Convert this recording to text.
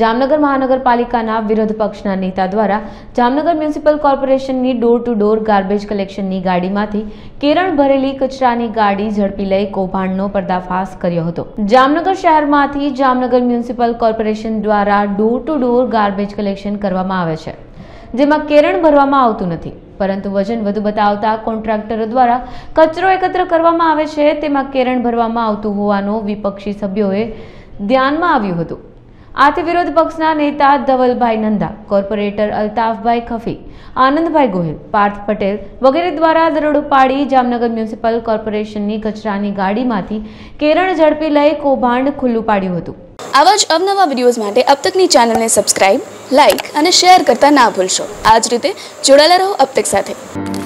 જામનગર મહાનગરપાલિકાના વિરોધ પક્ષના નેતા દ્વારા જામનગર મ્યુનિસિપલ કોર્પોરેશનની ડોર ટુ ડોર ગાર્બેજ કલેક્શનની ગાડીમાંથી કેરળ ભરેલી કચરાની ગાડી ઝડપી લઈ કૌભાંડનો પર્દાફાશ કર્યો હતો. જામનગર શહેરમાંથી જામનગર મ્યુનિસિપલ કોર્પોરેશન દ્વારા door to door garbage collection કરવામાં આવે છે, જેમાં કેરળ ભરવામાં આવતું નથી. પરંતુ વજન વધુ બતાવતા કોન્ટ્રાક્ટરો દ્વારા કચરો એકત્ર કરવામાં આવે છે, તેમાં કેરળ ભરવામાં આવતું હોવાનું વિપક્ષી સભ્યોએ ધ્યાનમાં આવ્યું હતું. આથી વિરોધ પક્ષના નેતા ધવલભાઈ નંદા, કોર્પોરેટર અલ્તાફભાઈ ખફી, આનંદભાઈ ગોહિલ, પાર્થ પટેલ વગેરે દ્વારા દરોડો પાડી જામનગર મ્યુનિસિપલ કોર્પોરેશનની કચરાની ગાડીમાંથી કેરળ ઝડપી લઈ કૌભાંડ ખુલ્લું પાડ્યું હતું. આવા જ અવનવા વિડીયોઝ માટે અબ તકની ચેનલને સબસ્ક્રાઇબ લાઇક અને શેર કરતા ના ભૂલશો. આ જ રીતે જોડાયેલા રહો અબ તક સાથે.